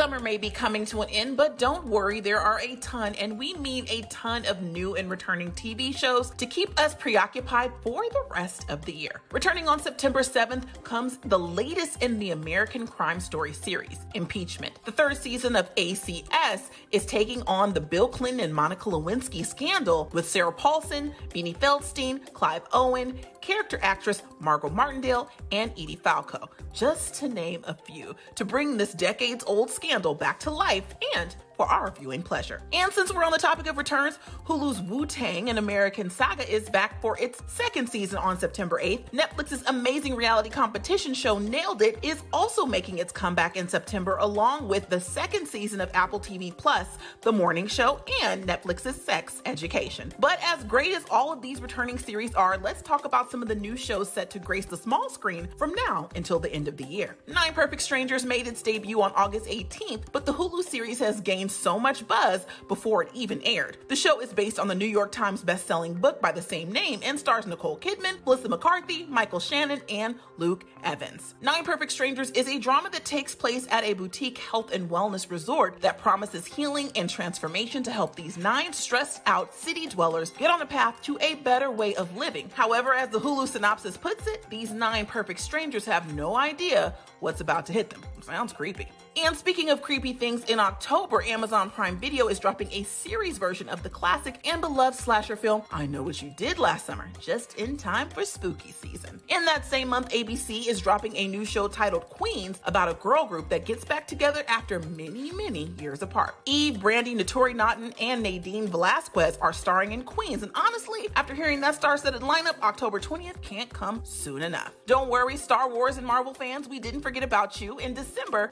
Summer may be coming to an end, but don't worry, there are a ton, and we mean a ton of new and returning TV shows to keep us preoccupied for the rest of the year. Returning on September 7th comes the latest in the American Crime Story series, Impeachment. The third season of ACS is taking on the Bill Clinton and Monica Lewinsky scandal with Sarah Paulson, Beanie Feldstein, Clive Owen, character actress Margot Martindale, and Edie Falco, just to name a few, to bring this decades old scandal back to life and for our viewing pleasure. And since we're on the topic of returns, Hulu's Wu Tang, an American saga, is back for its second season on September 8th. Netflix's amazing reality competition show Nailed It is also making its comeback in September, along with the second season of Apple TV Plus, The Morning Show, and Netflix's Sex Education. But as great as all of these returning series are, let's talk about some of the new shows set to grace the small screen from now until the end of the year. Nine Perfect Strangers made its debut on August 18th, but the Hulu series has gained so much buzz before it even aired. The show is based on the New York Times best-selling book by the same name and stars Nicole Kidman, Melissa McCarthy, Michael Shannon, and Luke Evans. Nine Perfect Strangers is a drama that takes place at a boutique health and wellness resort that promises healing and transformation to help these nine stressed out city dwellers get on a path to a better way of living. However, as the Hulu synopsis puts it, these nine perfect strangers have no idea what's about to hit them. Sounds creepy. And speaking of creepy things, in October, Amazon Prime Video is dropping a series version of the classic and beloved slasher film I Know What You Did Last Summer, just in time for spooky season. In that same month, ABC is dropping a new show titled Queens about a girl group that gets back together after many, many years apart. Eve, Brandy, Naturi Naughton, and Nadine Velazquez are starring in Queens, and honestly, after hearing that star-studded lineup, October 20th can't come soon enough. Don't worry, Star Wars and Marvel fans, we didn't forget about you. In December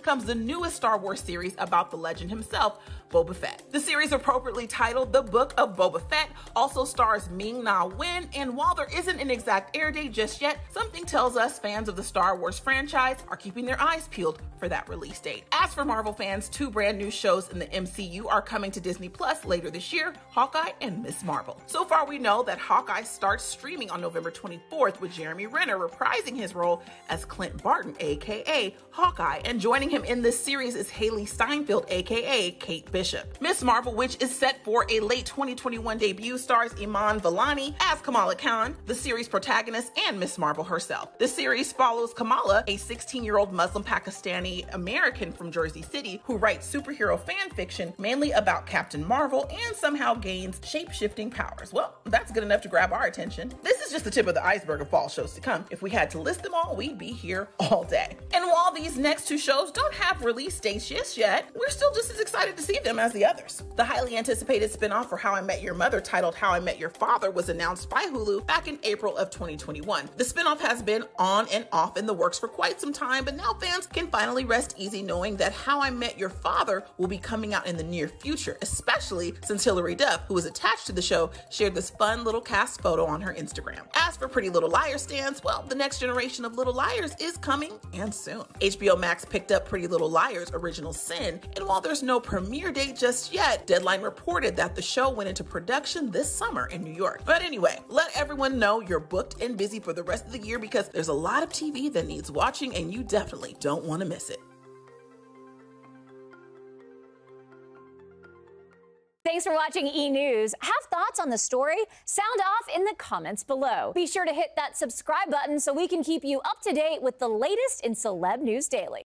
comes the newest Star Wars series about the legend himself, Boba Fett. The series, appropriately titled The Book of Boba Fett, also stars Ming Na Wen, and while there isn't an exact air date just yet, something tells us fans of the Star Wars franchise are keeping their eyes peeled for that release date. As for Marvel fans, two brand new shows in the MCU are coming to Disney Plus later this year Hawkeye and Miss Marvel. So far, we know that Hawkeye starts streaming on November 24th with Jeremy Renner reprising his role as Clint Barton, aka Hawkeye, and joining him in this series is Hailee Steinfeld, aka Kate Bishop. Miss Marvel, which is set for a late 2021 debut, stars Iman Vellani as Kamala Khan, the series protagonist, and Miss Marvel herself. The series follows Kamala, a 16 year old Muslim Pakistani American from Jersey City who writes superhero fan fiction mainly about Captain Marvel and somehow gains shape shifting powers. Well, that's good enough to grab our attention. This is just the tip of the iceberg of fall shows to come. If we had to list them all, we'd be here all day. And while these next two shows don't have release dates just yet, we're still just as excited to see them as the others. The highly anticipated spinoff for How I Met Your Mother titled How I Met Your Father was announced by Hulu back in April of 2021. The spinoff has been on and off in the works for quite some time, but now fans can finally rest easy knowing that How I Met Your Father will be coming out in the near future, especially since Hilary Duff, who was attached to the show, shared this fun little cast photo on her Instagram. As for Pretty Little Liars stands, well, the next generation of Little Liars is coming and soon. HBO Max picked up Pretty Little Liars Original Sin, and while there's no premiere date just yet, Deadline reported that the show went into production this summer in New York. But anyway, let everyone know you're booked and busy for the rest of the year because there's a lot of TV that needs watching and you definitely don't want to miss it. Thanks for watching E! News. Have thoughts on the story? Sound off in the comments below. Be sure to hit that subscribe button so we can keep you up to date with the latest in celeb news daily.